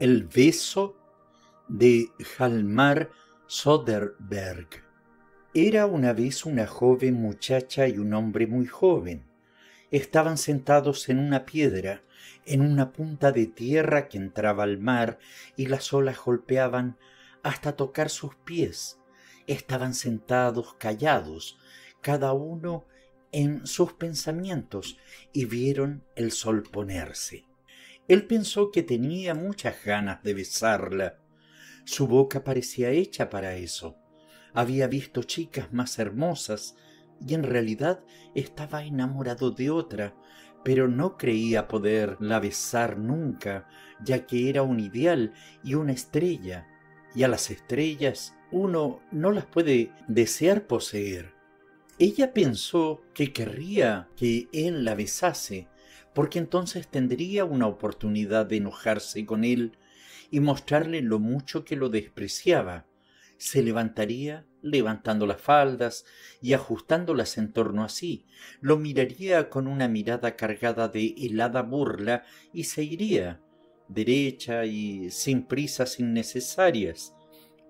El beso de Hjalmar Soderberg. Era una vez una joven muchacha y un hombre muy joven. Estaban sentados en una piedra, en una punta de tierra que entraba al mar, y las olas golpeaban hasta tocar sus pies. Estaban sentados callados, cada uno en sus pensamientos, y vieron el sol ponerse. Él pensó que tenía muchas ganas de besarla. Su boca parecía hecha para eso. Había visto chicas más hermosas y en realidad estaba enamorado de otra, pero no creía poderla besar nunca, ya que era un ideal y una estrella, y a las estrellas uno no las puede desear poseer. Ella pensó que querría que él la besase, porque entonces tendría una oportunidad de enojarse con él y mostrarle lo mucho que lo despreciaba. Se levantaría levantando las faldas y ajustándolas en torno a sí, lo miraría con una mirada cargada de helada burla y se iría, derecha y sin prisas innecesarias.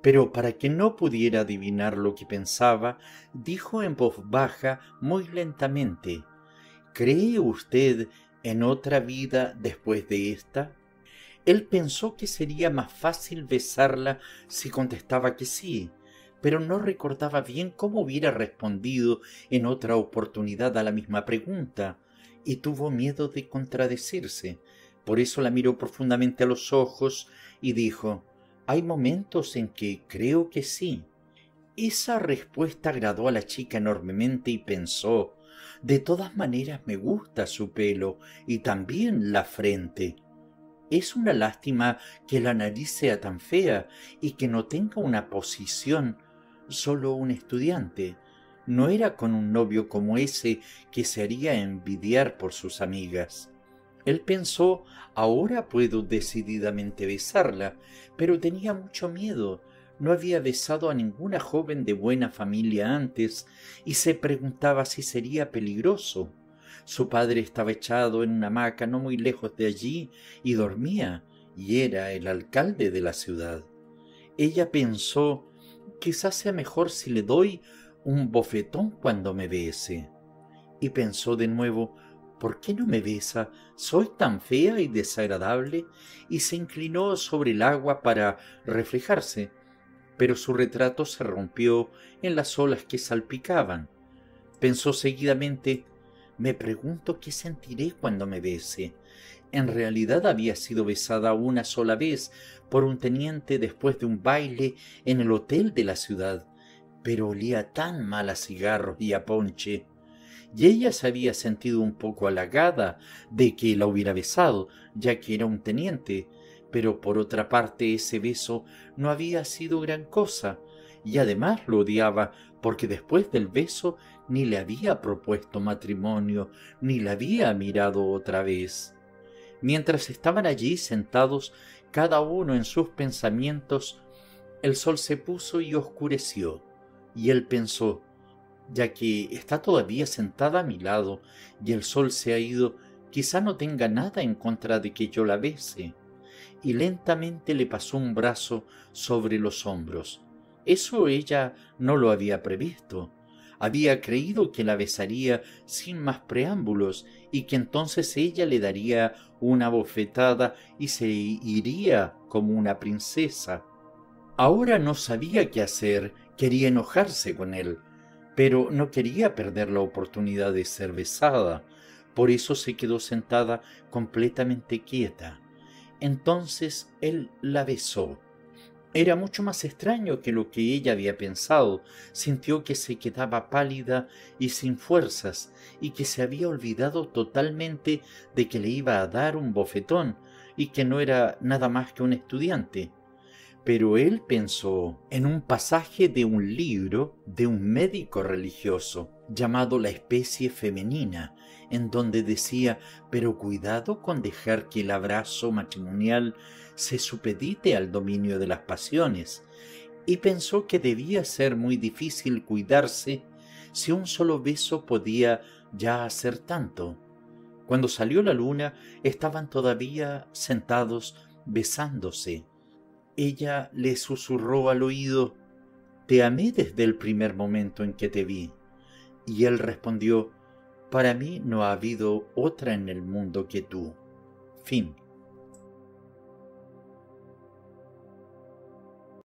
Pero para que no pudiera adivinar lo que pensaba, dijo en voz baja, muy lentamente, ¿Cree usted en otra vida después de esta? Él pensó que sería más fácil besarla si contestaba que sí, pero no recordaba bien cómo hubiera respondido en otra oportunidad a la misma pregunta, y tuvo miedo de contradecirse. Por eso la miró profundamente a los ojos y dijo Hay momentos en que creo que sí. Esa respuesta agradó a la chica enormemente y pensó de todas maneras me gusta su pelo y también la frente. Es una lástima que la nariz sea tan fea y que no tenga una posición, solo un estudiante. No era con un novio como ese que se haría envidiar por sus amigas. Él pensó, ahora puedo decididamente besarla, pero tenía mucho miedo, no había besado a ninguna joven de buena familia antes y se preguntaba si sería peligroso. Su padre estaba echado en una hamaca no muy lejos de allí y dormía, y era el alcalde de la ciudad. Ella pensó quizás sea mejor si le doy un bofetón cuando me bese. Y pensó de nuevo ¿Por qué no me besa? ¿Soy tan fea y desagradable? y se inclinó sobre el agua para reflejarse pero su retrato se rompió en las olas que salpicaban. Pensó seguidamente me pregunto qué sentiré cuando me bese. En realidad había sido besada una sola vez por un teniente después de un baile en el hotel de la ciudad, pero olía tan mal a cigarros y a ponche. Y ella se había sentido un poco halagada de que la hubiera besado, ya que era un teniente, pero por otra parte ese beso no había sido gran cosa, y además lo odiaba porque después del beso ni le había propuesto matrimonio, ni la había mirado otra vez. Mientras estaban allí sentados, cada uno en sus pensamientos, el sol se puso y oscureció, y él pensó, ya que está todavía sentada a mi lado y el sol se ha ido, quizá no tenga nada en contra de que yo la bese y lentamente le pasó un brazo sobre los hombros. Eso ella no lo había previsto. Había creído que la besaría sin más preámbulos y que entonces ella le daría una bofetada y se iría como una princesa. Ahora no sabía qué hacer, quería enojarse con él, pero no quería perder la oportunidad de ser besada. Por eso se quedó sentada completamente quieta. Entonces él la besó. Era mucho más extraño que lo que ella había pensado. Sintió que se quedaba pálida y sin fuerzas, y que se había olvidado totalmente de que le iba a dar un bofetón, y que no era nada más que un estudiante. Pero él pensó en un pasaje de un libro de un médico religioso llamado La especie femenina, en donde decía, pero cuidado con dejar que el abrazo matrimonial se supedite al dominio de las pasiones, y pensó que debía ser muy difícil cuidarse si un solo beso podía ya hacer tanto. Cuando salió la luna estaban todavía sentados besándose. Ella le susurró al oído, Te amé desde el primer momento en que te vi. Y él respondió, Para mí no ha habido otra en el mundo que tú. Fin.